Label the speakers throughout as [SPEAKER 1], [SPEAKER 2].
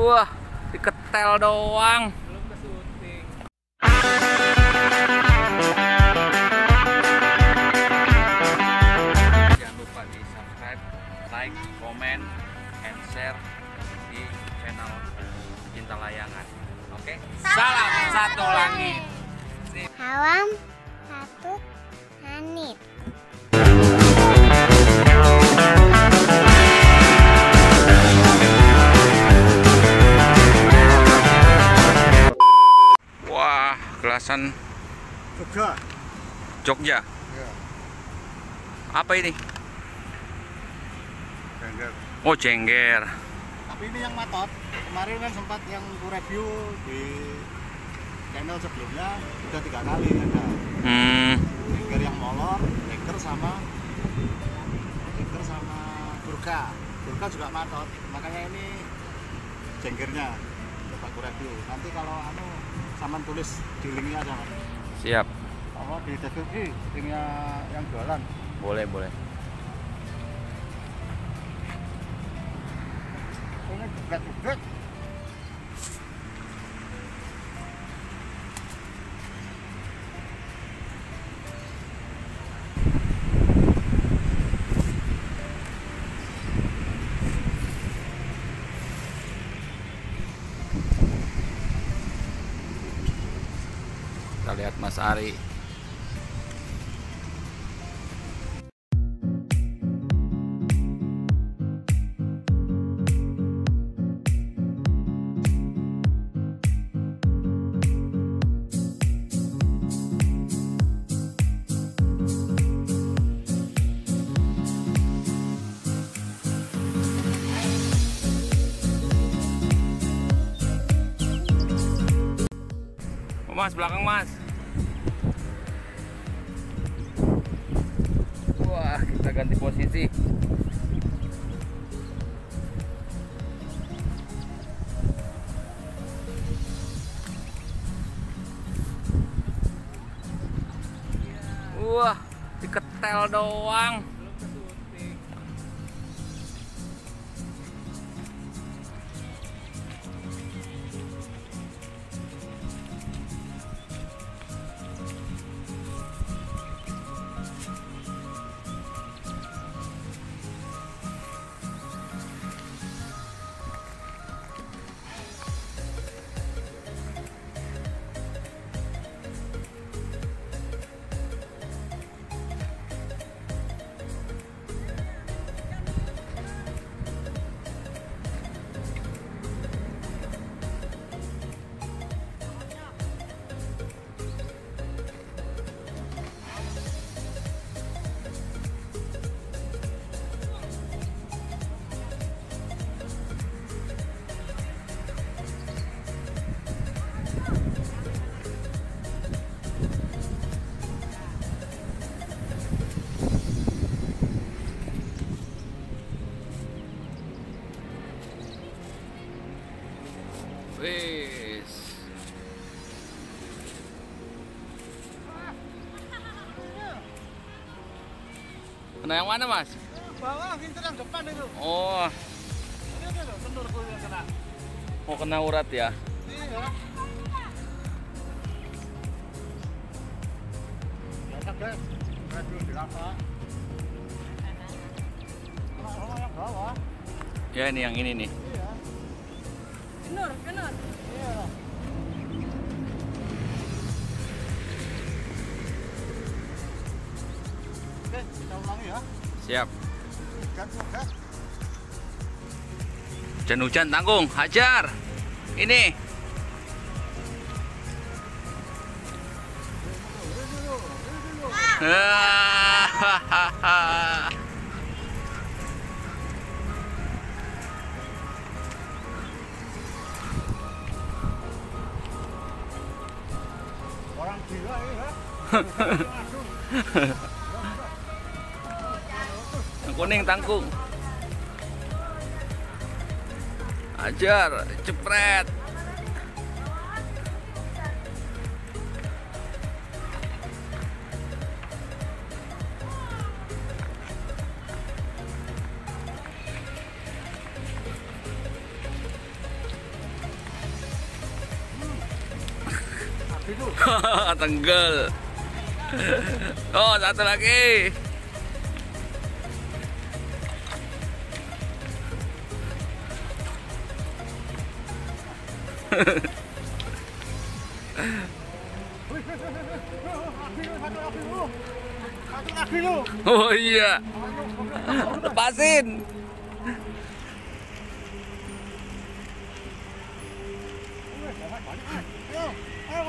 [SPEAKER 1] Wah, diketel doang.
[SPEAKER 2] belum ke syuting
[SPEAKER 1] Jangan lupa di subscribe, like, comment, and share di channel Cinta Layangan. Oke? Salam satu langit.
[SPEAKER 3] Salam satu hanit.
[SPEAKER 1] Wah, gelasan
[SPEAKER 2] juga
[SPEAKER 1] Jogja.
[SPEAKER 2] ya
[SPEAKER 1] Apa ini?
[SPEAKER 2] Bengkel.
[SPEAKER 1] Oh, jengger.
[SPEAKER 2] tapi ini yang matot. Kemarin kan sempat yang ku review di channel sebelumnya udah tiga kali ada
[SPEAKER 1] Hmm,
[SPEAKER 2] Bengkel yang molor Bengkel sama Bengkel sama Burka. Burka juga matot. Makanya ini jenggernya. Coba review. Nanti kalau anu sama tulis di linknya aja Mas.
[SPEAKER 1] siap.
[SPEAKER 2] apa di deskripsi linknya yang jualan
[SPEAKER 1] Boleh, boleh.
[SPEAKER 2] ini jebret
[SPEAKER 1] lihat Mas Ari. Mas, belakang mas. Kita ganti posisi. Wah, diketel doang. Kena yang mana, Mas?
[SPEAKER 2] bawah pintu yang depan itu
[SPEAKER 1] Oh,
[SPEAKER 2] ini ada loh kendurku yang kena
[SPEAKER 1] mau kena urat ya?
[SPEAKER 2] iya biasa guys radio di lapak Kalau yang bawah
[SPEAKER 1] Ya ini yang ini nih.
[SPEAKER 2] iya
[SPEAKER 3] Kenur, kenur.
[SPEAKER 2] Ya.
[SPEAKER 1] Siap. Hujan-hujan tanggung, hajar. Ini. Hahaha.
[SPEAKER 2] Orang gila ini ya.
[SPEAKER 1] kuning tangkung ajar
[SPEAKER 2] jepret
[SPEAKER 1] Tenggel. Oh, satu lagi. Oh iya. Lepasin.
[SPEAKER 2] Ayo,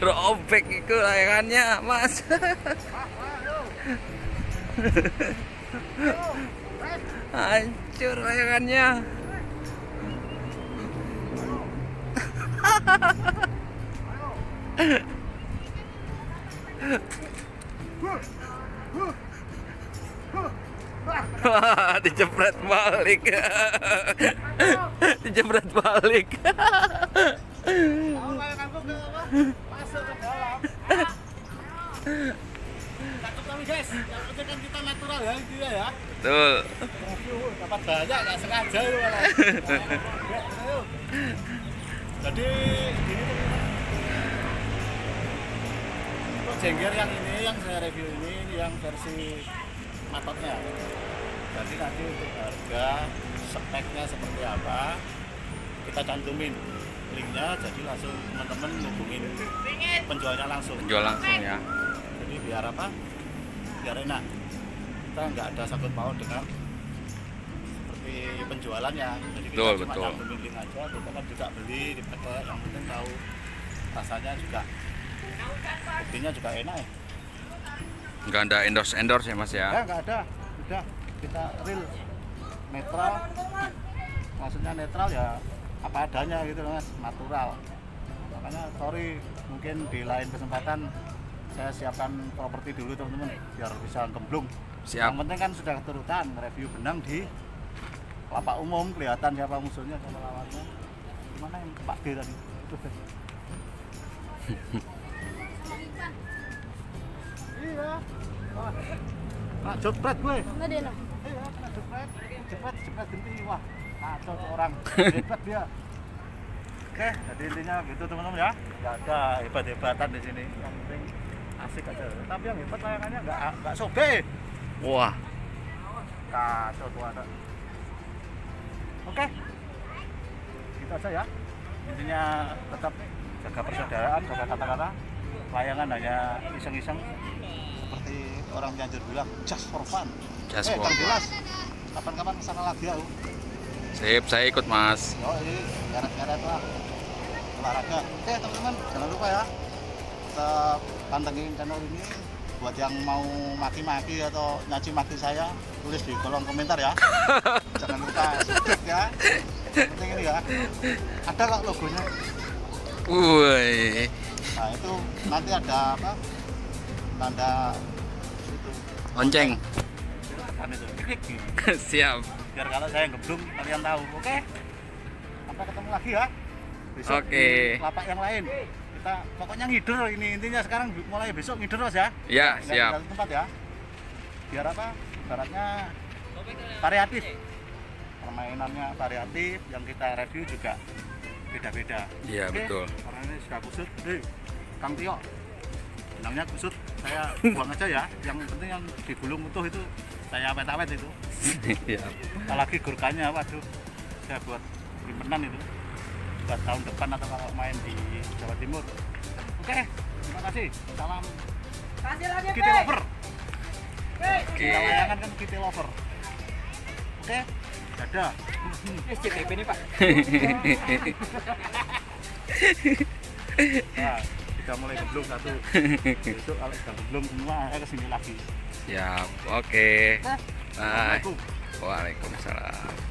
[SPEAKER 1] Robek itu layangannya, Mas. Hancur layangannya. Wah, dijepret balik. dijepret balik.
[SPEAKER 2] Tahu layanganku ke apa? Masuk ke dalam. Cakep kami guys. Yang penting kan kita natural ya intinya ya.
[SPEAKER 1] Betul.
[SPEAKER 2] Dapat banyak nggak sengaja ya malah. Jadi gini untuk jengger yang ini yang saya review ini yang versi matotnya. Jadi nanti untuk harga speknya seperti apa kita cantumin linknya jadi langsung teman-teman hubungin penjualnya langsung
[SPEAKER 1] Jual langsung ya.
[SPEAKER 2] Jadi biar apa? Biar enak. Kita nggak ada sangkut paut dengan seperti penjualannya jadi kita
[SPEAKER 1] Betul,
[SPEAKER 2] cuma
[SPEAKER 1] betul.
[SPEAKER 2] link aja kita kan juga beli dipakai yang penting tahu rasanya juga. Buktinya juga enak ya.
[SPEAKER 1] Enggak ada endorse endorse ya Mas
[SPEAKER 2] ya?
[SPEAKER 1] Ya.
[SPEAKER 2] nggak ada. Udah kita real. Netral. Maksudnya netral ya apa adanya gitu mas. Natural. Makanya sorry mungkin di lain kesempatan saya siapkan properti dulu teman-teman biar bisa gemblung
[SPEAKER 1] Siap.
[SPEAKER 2] yang penting kan sudah keturutan review benang di lapak umum kelihatan siapa musuhnya siapa lawannya mana yang Pak D tadi iya Wah. Nah, jepret gue
[SPEAKER 3] Mana dia no?
[SPEAKER 2] Iya, kena jepret, jepret, jepret genti, wah kacau tuh orang, jepret dia. Oke, jadi intinya gitu teman-teman ya. Gak ada hebat-hebatan di sini, yang penting asik aja. Tapi yang hebat layangannya nggak nggak sobek.
[SPEAKER 1] Wah,
[SPEAKER 2] Kacau tuh ada. Oke, gitu aja ya. Intinya tetap jaga persaudaraan, jaga kata-kata. Layangan hanya iseng-iseng seperti orang Cianjur bilang just for fun.
[SPEAKER 1] Just
[SPEAKER 2] eh,
[SPEAKER 1] for fun.
[SPEAKER 2] Jelas, kapan-kapan ke sana lagi ya.
[SPEAKER 1] sip saya ikut Mas.
[SPEAKER 2] Oh ini nyeret-nyeret lah olahraga. Oke teman-teman jangan lupa ya tetap pantengin channel ini buat yang mau maki-maki atau nyaci maki saya tulis di kolom komentar ya. jangan lupa subscribe ya. Penting ini ya. Ada kok logonya.
[SPEAKER 1] Woi.
[SPEAKER 2] Nah itu nanti ada apa? Tanda itu.
[SPEAKER 1] Lonceng. Siap.
[SPEAKER 2] Biar kalau saya ngeblung kalian tahu. Oke. Sampai ketemu lagi ya. Besok
[SPEAKER 1] Oke.
[SPEAKER 2] di lapak yang lain. Kita pokoknya ngider ini intinya sekarang mulai besok ngider Mas ya.
[SPEAKER 1] Ya,
[SPEAKER 2] Nggak
[SPEAKER 1] siap.
[SPEAKER 2] tinggal tempat ya. Biar apa? Ibaratnya variatif. Permainannya variatif, yang kita review juga beda-beda.
[SPEAKER 1] Iya,
[SPEAKER 2] Oke?
[SPEAKER 1] betul.
[SPEAKER 2] Karena ini sudah kusut. Hei, Kang Tio. Benangnya kusut, saya buang aja ya. Yang penting yang digulung utuh itu saya awet-awet itu.
[SPEAKER 1] Iya.
[SPEAKER 2] Apalagi gurkanya, waduh, saya buat simpenan itu buat tahun depan atau kalau main di Jawa Timur. Oke, terima kasih. Salam
[SPEAKER 3] Kasih lagi,
[SPEAKER 2] Kitty Lover.
[SPEAKER 1] Oke.
[SPEAKER 2] Kita layangan kan Kitty Lover. Oke, dadah.
[SPEAKER 3] SCTV nih Pak.
[SPEAKER 2] Nah, kita mulai geblung satu. Besok kalau sudah geblung semua, saya ke sini lagi.
[SPEAKER 1] Siap. Oke.
[SPEAKER 2] Oke,
[SPEAKER 1] Bye.
[SPEAKER 2] Assalamualaikum.
[SPEAKER 1] Waalaikumsalam.